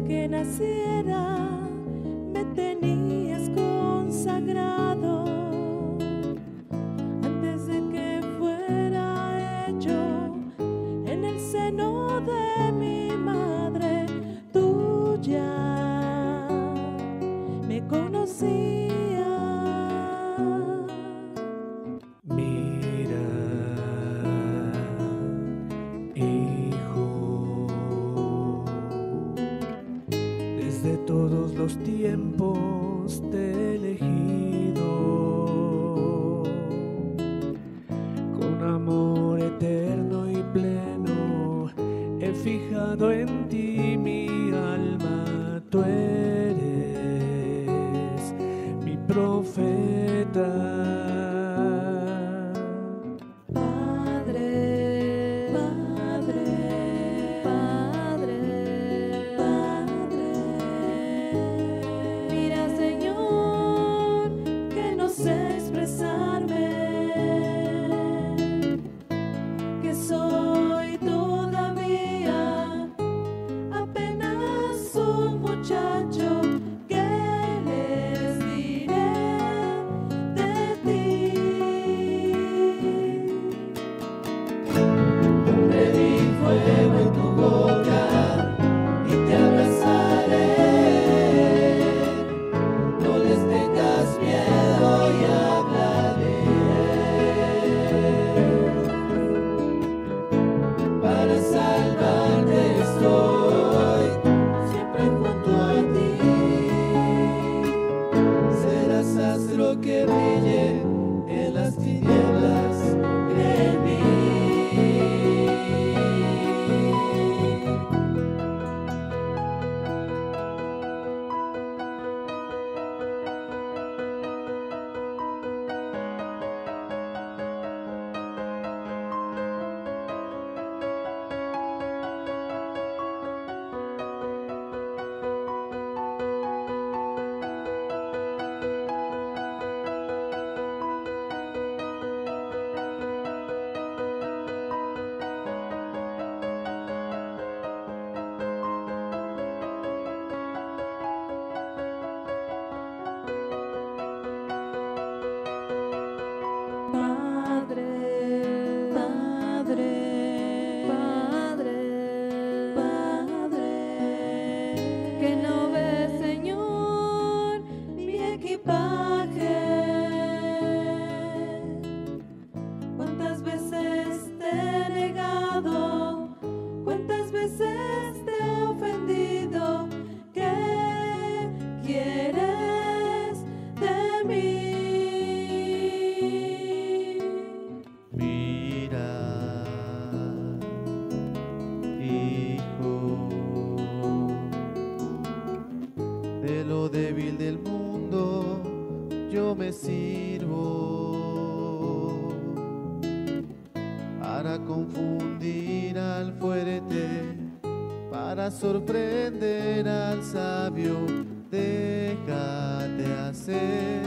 que naciera me tenías consagrado. Los tiempos te he elegido con amor eterno y pleno. He fijado en ti mi alma, tú eres mi profeta. Oh. Astro que de lo débil del mundo yo me sirvo para confundir al fuerte, para sorprender al sabio. Déjate hacer